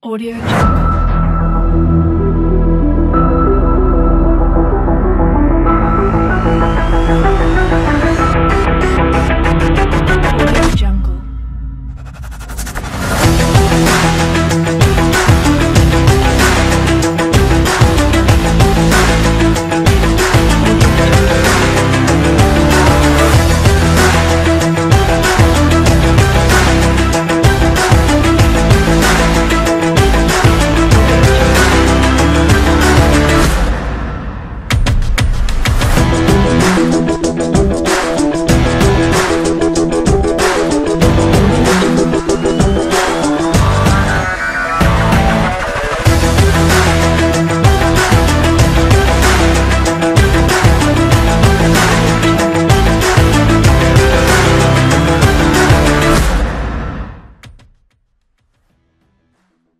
Audio